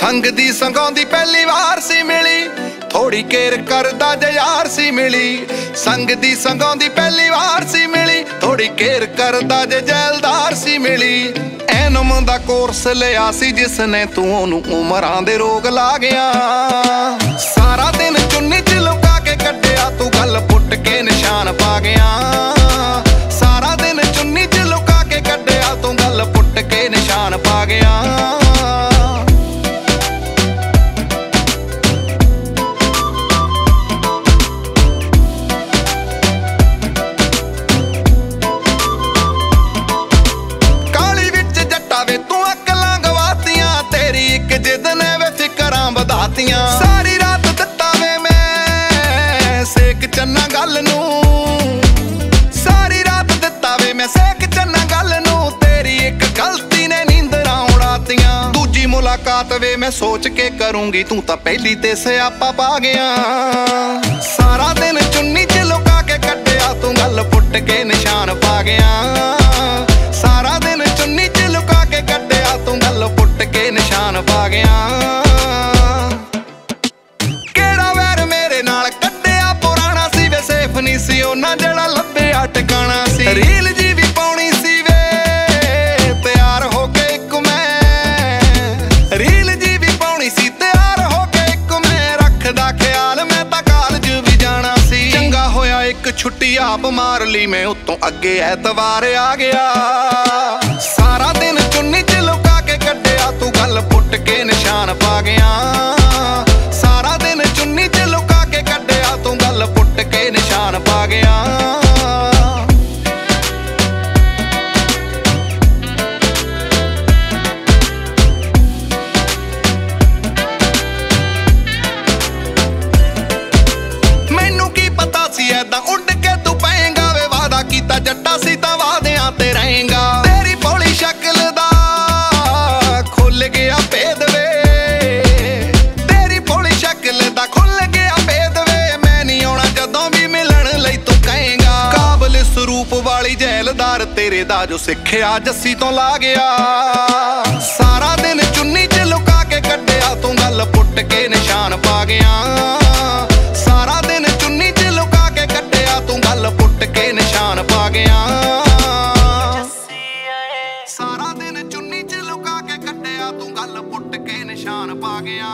ਸੰਗ ਦੀ ਸੰਗਾਉਂਦੀ ਪਹਿਲੀ ਵਾਰ ਸੀ ਮਿਲੀ। ਥੋੜੀ ਕੇਰ ਕਰਦਾ ਜੇ ਯਾਰ ਸੀ ਮਿਲੀ। ਸੰਗ ਦੀ ਸੰਗਾਉਂਦੀ ਪਹਿਲੀ ਵਾਰ ਸੀ ਮਿਲੀ। ਥੋੜੀ ਕੇਰ ਕਰਦਾ ਜੇ ਜੈਲਦਾਰ ਸੀ ਮਿਲੀ। ਐਨਮ ਦਾ ਕੋਰਸ ਲਿਆ ਸੀ ਜਿਸ ਨੇ ਤੂੰ ਉਹਨੂੰ ਉਮਰਾਂ ਦੇ ਰੋਗ ਲਾ ਗਿਆ ਮੁਲਾਕਾਤ ਵੇ ਮੈਂ ਸੋਚ ਕੇ ਕਰੂੰਗੀ, ਤੂੰ ਤਾਂ ਪਹਿਲੀ ਤੇ ਸਿਆਪਾ ਪਾ ਗਿਆ। ਸਾਰਾ ਦਿਨ ਚੁੰਨੀ ਚ ਲੁਕਾ ਕੇ ਕੱਟਿਆ, ਤੂੰ ਗੱਲ ਪੁੱਟ ਕੇ ਨਿਸ਼ਾਨ ਪਾ ਗਿਆ। ਸਾਰਾ ਦਿਨ ਚੁੰਨੀ ਚ ਲੁਕਾ ਕੇ ਕੱਢਿਆ ਤੂੰ ਗੱਲ ਪੁੱਟ ਕੇ ਨਿਸ਼ਾਨ ਪਾ ਗਿਆ। ਕਿਹੜਾ ਵੈਰ ਮੇਰੇ ਨਾਲ ਕੱਢਿਆ, ਪੁਰਾਣਾ ਸੀ ਵੇ, ਸੇਫ ਨਹੀਂ ਸੀ, ਉਹਨਾਂ ਜਿਹੜਾ ਲੱਭਿਆ, ਟਿਕਾਣਾ ਸੀ। ਛੁੱਟੀ ਆਪ ਮਾਰ ਲਈ ਮੈਂ ਉਤੋਂ ਅੱਗੇ ਐਤਵਾਰ ਆ ਗਿਆ। ਤੇਰੇ ਦਾ ਜੋ ਸਿੱਖਿਆ ਜੱਸੀ ਤੋਂ ਲਾ ਗਿਆ। ਸਾਰਾ ਦਿਨ ਚੁੰਨੀ 'ਚ ਲੁਕਾ ਕੇ ਕੱਢਿਆ ਤੂੰ ਗੱਲ ਪੁੱਟ ਕੇ ਨਿਸ਼ਾਨ ਪਾ ਗਿਆ। ਸਾਰਾ ਦਿਨ ਚੁੰਨੀ 'ਚ ਲੁਕਾ ਕੇ ਕੱਟਿਆ ਤੂੰ ਗੱਲ ਪੁੱਟ ਕੇ ਨਿਸ਼ਾਨ ਪਾ ਗਿਆ। ਸਾਰਾ ਦਿਨ ਚੁੰਨੀ 'ਚ ਲੁਕਾ ਕੇ ਕੱਟਿਆ ਤੂੰ ਗੱਲ ਪੁੱਟ ਕੇ ਨਿਸ਼ਾਨ ਪਾ ਗਿਆ।